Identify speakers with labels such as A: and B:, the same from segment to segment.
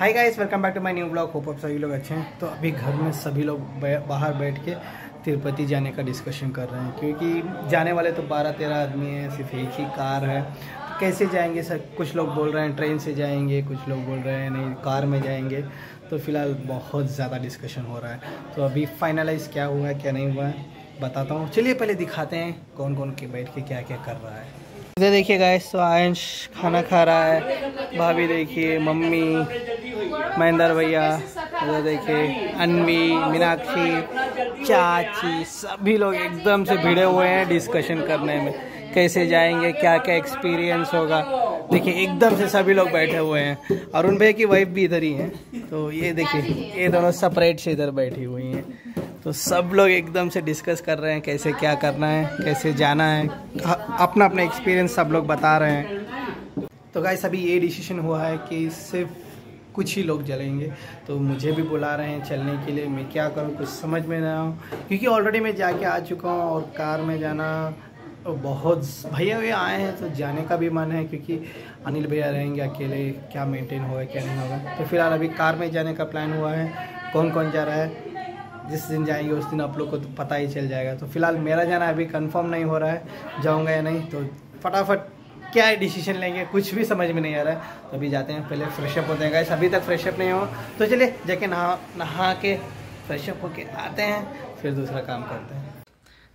A: Hi guys welcome back to my new blog hope आप सभी लोग अच्छे हैं। तो अभी घर में सभी लोग बाहर बैठ के तिरुपति जाने का डिस्कशन कर रहे हैं, क्योंकि जाने वाले तो बारह तेरह आदमी हैं, सिर्फ़ एक ही कार है। तो कैसे जाएँगे सर? कुछ लोग बोल रहे हैं ट्रेन से जाएँगे, कुछ लोग बोल रहे हैं नहीं, कार में जाएँगे। तो फ़िलहाल बहुत ज़्यादा डिस्कशन हो रहा है। तो अभी फाइनलाइज क्या हुआ है, क्या नहीं हुआ है, बताता हूँ। चलिए पहले दिखाते हैं कौन कौन के बैठ के क्या क्या कर रहा है। इधर देखिए गाइस तो आयंश खाना खा रहा है। भाभी देखिए, मम्मी महेंद्र भैया इधर देखिए, अनवी, मीनाक्षी, चाची, सभी लोग एकदम से भिड़े हुए हैं डिस्कशन करने में। कैसे जाएँगे क्या क्या एक्सपीरियंस होगा? देखिए, एकदम से सभी लोग बैठे हुए हैं अरुण भैया की वाइफ भी इधर ही है। तो ये देखिए, ये दोनों सेपरेट से इधर बैठी हुई हैं। तो सब लोग एकदम से डिस्कस कर रहे हैं, कैसे क्या करना है, कैसे जाना है अपना अपना एक्सपीरियंस सब लोग बता रहे हैं। तो गाइस अभी ये डिसीज़न हुआ है कि सिर्फ़ कुछ ही लोग चलेंगे तो मुझे भी बुला रहे हैं चलने के लिए। मैं क्या करूँ? कुछ समझ में ना आऊँ। क्योंकि ऑलरेडी मैं जाके आ चुका हूँ और कार में जाना तो बहुत भैया भैया आए हैं तो जाने का भी मन है क्योंकि अनिल भैया रहेंगे अकेले। क्या मेंटेन होगा, क्या नहीं होगा? तो फ़िलहाल अभी कार में जाने का प्लान हुआ है। कौन कौन जा रहा है? जिस दिन जाएँगे, उस दिन आप लोग को तो पता ही चल जाएगा। तो फ़िलहाल मेरा जाना अभी कंफर्म नहीं हो रहा है। जाऊँगा या नहीं तो फटाफट क्या डिसीज़न लेंगे, कुछ भी समझ में नहीं आ रहा है। तो अभी जाते हैं, पहले फ्रेशअप होते हैं गाइस अभी तक फ्रेशअप नहीं हो तो चलिए, जाके नहा नहा के फ्रेशअप होके आते हैं, फिर दूसरा काम करते हैं।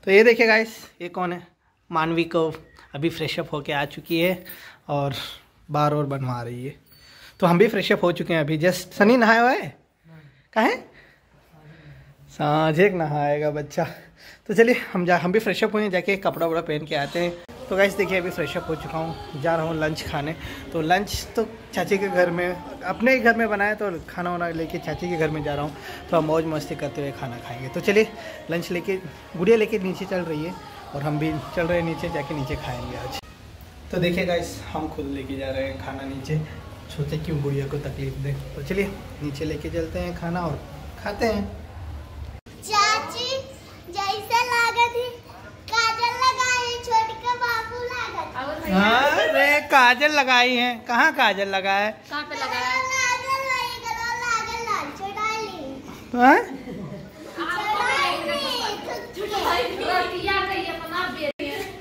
A: तो ये देखिए गाइस ये कौन है? मानवी को अभी फ्रेशअप होके आ चुकी है और बार और बनवा रही है। तो हम भी फ्रेशअप हो चुके हैं अभी। जस्ट सनी, नहाया हुआ है? कहाँ है? साझे नहाएगा बच्चा। तो चलिए, हम जा, हम भी फ्रेशअप हुए जाके कपड़ा वपड़ा पहन के आते हैं। तो गैस देखिए, अभी फ्रेशअप हो चुका हूँ, जा रहा हूँ लंच खाने। तो लंच तो चाची के घर में, अपने ही घर में बनाया तो खाना वाना लेके चाची के घर में जा रहा हूँ। तो हम मौज मस्ती करते हुए खाना खाएँगे। तो चलिए लंच लेके, गुड़िया लेके नीचे चल रही है, और हम भी चल रहे हैं नीचे, जाके नीचे खाएँगे आज। तो देखिए गाइस हम खुद लेके जा रहे हैं खाना नीचे। सोचे क्यों गुड़िया को तकलीफ़ दें। तो चलिए, नीचे लेके चलते हैं खाना और खाते हैं।
B: चाची, जैसे ही काजल लगाए छोट के बाबू लागत
A: अरे काजल लगाई है। कहाँ काजल लगा है?
C: कहाँ पे लगाया? है?
A: हाँ?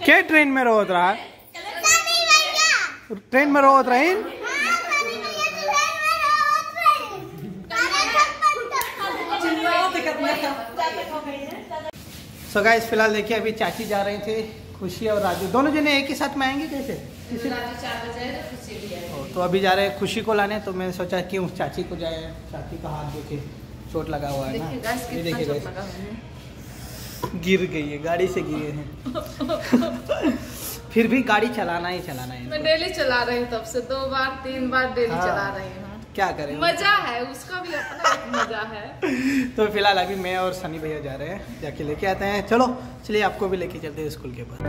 A: क्या ट्रेन में रोत रहा है? ट्रेन में रोत रही?
B: हाँ
A: सो गाइस फ़िलहाल देखिए अभी चाची जा रहे थे। खुशी और राजू। दोनों जने एक ही साथ में आएँगे कैसे? किसी ओ, तो अभी जा रहे हैं खुशी को लाने तो मैंने सोचा क्यों चाची को जाए चाची का हाथ देखे चोट लगा हुआ है ना। ये देखिए। गिर गई है गाड़ी से गिरे हैं। फिर भी गाड़ी चलाना ही चलाना है
C: मैं डेली चला रही हूँ तब से दो बार तीन बार डेली
A: हाँ।
C: चला रही हूँ।
A: क्या करें?
C: मज़ा है उसका भी अपना एक मज़ा है।
A: तो फ़िलहाल अभी मैं और सनी भैया जा रहे हैं जाके लेके आते हैं। चलो चलिए आपको भी लेके चलते हैं स्कूल के पास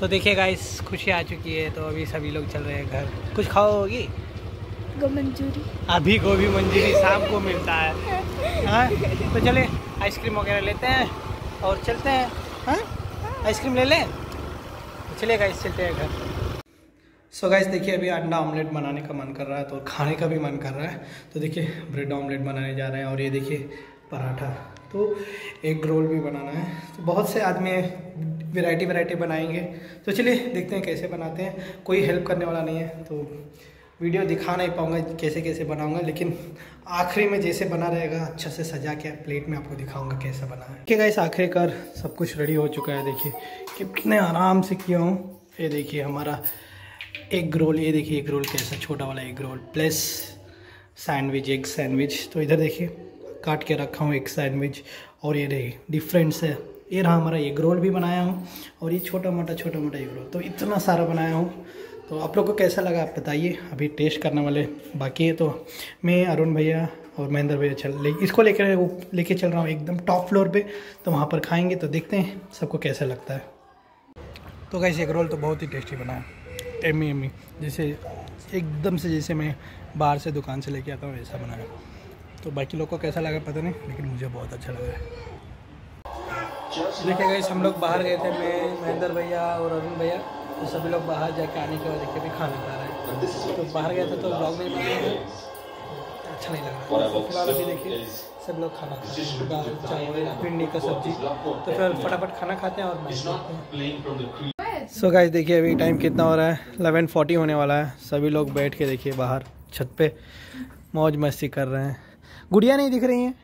A: तो देखिए गाइस खुशी आ चुकी है तो अभी सभी लोग चल रहे हैं घर। कुछ खाओ होगी
B: मंजूरी
A: अभी गोभी मंजूरी शाम को मिलता है। हाँ तो चले आइसक्रीम वगैरह लेते हैं। और चलते हैं हाँ? आइसक्रीम ले लें? चलिए गाइस चलते हैं घर। सो गाइस देखिए, अभी अंडा ऑमलेट बनाने का मन कर रहा है तो खाने का भी मन कर रहा है। तो देखिए ब्रेड ऑमलेट बनाने जा रहे हैं और ये देखिए, पराठा। तो एग रोल भी बनाना है। तो बहुत से आदमी वैरायटी वैरायटी बनाएँगे। तो चलिए, देखते हैं कैसे बनाते हैं। कोई हेल्प करने वाला नहीं है तो वीडियो दिखा नहीं पाऊँगा कैसे कैसे बनाऊँगा, लेकिन आखिरी में जैसे बना रहेगा अच्छा से सजा के प्लेट में आपको दिखाऊँगा कैसा बना है। ठीक गाइस आखिरकार सब कुछ रेडी हो चुका है, देखिए कितने आराम से किया हूँ। ये देखिए हमारा एग रोल ये देखिए एग रोल कैसा छोटा वाला egg roll plus sandwich egg sandwich तो इधर देखिए, काट के रखा हूँ एक सैंडविच और ये देखिए डिफरेंट है। ये रहा हमारा एग रोल भी बनाया हूँ, और ये छोटा मोटा छोटा मोटा एग रोल तो इतना सारा बनाया हूँ। तो आप लोग को कैसा लगा आप बताइए। अभी टेस्ट करने वाले बाकी है तो मैं अरुण भैया और महेंद्र भैया चल ले, इसको लेकर वो लेके चल रहा हूँ एकदम टॉप फ्लोर पे तो वहाँ पर खाएँगे तो देखते हैं सबको कैसा लगता है। तो कैसे एग रोल तो बहुत ही टेस्टी बना है। एमी एमी जैसे एकदम से जैसे मैं बाहर से दुकान से लेके आता हूँ, वैसा बनाया तो बाकी लोग को कैसा लगा पता नहीं, लेकिन मुझे बहुत अच्छा लगा। है देखिए गई हम लोग बाहर गए थे, मैं, महेंद्र भैया और अरुण भैया तो सभी लोग बाहर जाके आने के बाद देखिए अभी खाना खा रहे हैं। तो बाहर गए थे तो ब्लॉग बनाया अच्छा नहीं लग रहा। तो फ़िलहाल अभी देखिए, सब लोग खाना खा रहे हैं, दाल, चावल, भिंडी का सब्ज़ी। तो फिर फटाफट खाना खाते हैं और सो गाइस देखिए अभी टाइम कितना हो रहा है एलेवन फोर्टी होने वाला है। सभी लोग बैठ के देखिए बाहर, छत पे, मौज मस्ती कर रहे हैं। गुड़िया नहीं दिख रही हैं?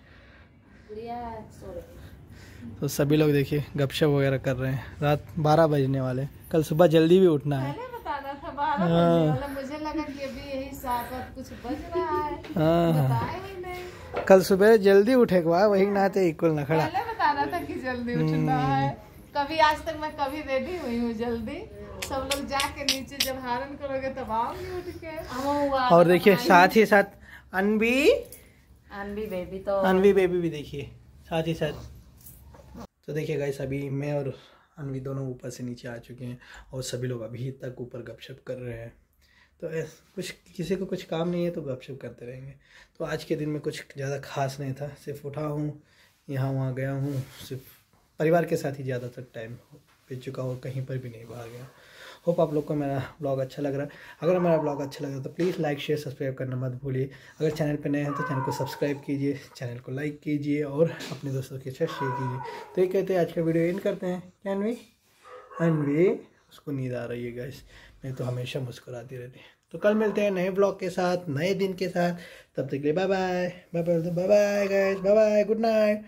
A: तो सभी लोग देखिए गपशप वगैरह कर रहे हैं। रात बारह बजने वाले। कल सुबह जल्दी भी उठना है।
C: पहले बताना था बारह
A: हाँ।
C: बजे वाला। मुझे लगा कि अभी यही सात आठ कुछ बज रहा है।
A: हाँ। हाँ
C: बताया ही नहीं।
A: कल सुबह जल्दी उठे वही नाते इक्वल न खड़ा।
C: पहले बताना था कि जल्दी उठना है। कभी आज तक मैं कभी रेडी हुई हूँ जल्दी। सब लोग जाके नीचे जब हारन करोगे तब आओगी उठ के।
A: और देखिए साथ ही साथ अनबी।
C: अनबी बेबी तो
A: अनवी बेबी भी देखिए साथ ही साथ। तो देखिए गाइस अभी मैं और अनवी दोनों ऊपर से नीचे आ चुके हैं और सभी लोग अभी तक ऊपर गपशप कर रहे हैं। तो कुछ किसी को कुछ काम नहीं है तो गपशप करते रहेंगे। तो आज के दिन में कुछ ज़्यादा खास नहीं था, सिर्फ़ उठा हूँ, यहाँ वहाँ गया हूँ, सिर्फ़ परिवार के साथ ही ज़्यादातर टाइम बीत चुका हो कहीं पर भी नहीं बाहर गया। होप आप लोग को मेरा ब्लॉग अच्छा लग रहा है। अगर मेरा ब्लॉग अच्छा लगा तो प्लीज़ लाइक शेयर सब्सक्राइब करना मत भूलिए। अगर चैनल पर नए हैं तो चैनल को सब्सक्राइब कीजिए चैनल को लाइक कीजिए और अपने दोस्तों के साथ शेयर कीजिए। तो ये कहते हैं आज का वीडियो एंड करते हैं। कैन वी अनवी अनवी उसको नींद आ रही है गैस नहीं तो हमेशा मुस्कुराती रहती है। तो कल मिलते हैं नए ब्लॉग के साथ, नए दिन के साथ। तब तक के लिए bye bye bye bye bye bye guys bye bye good night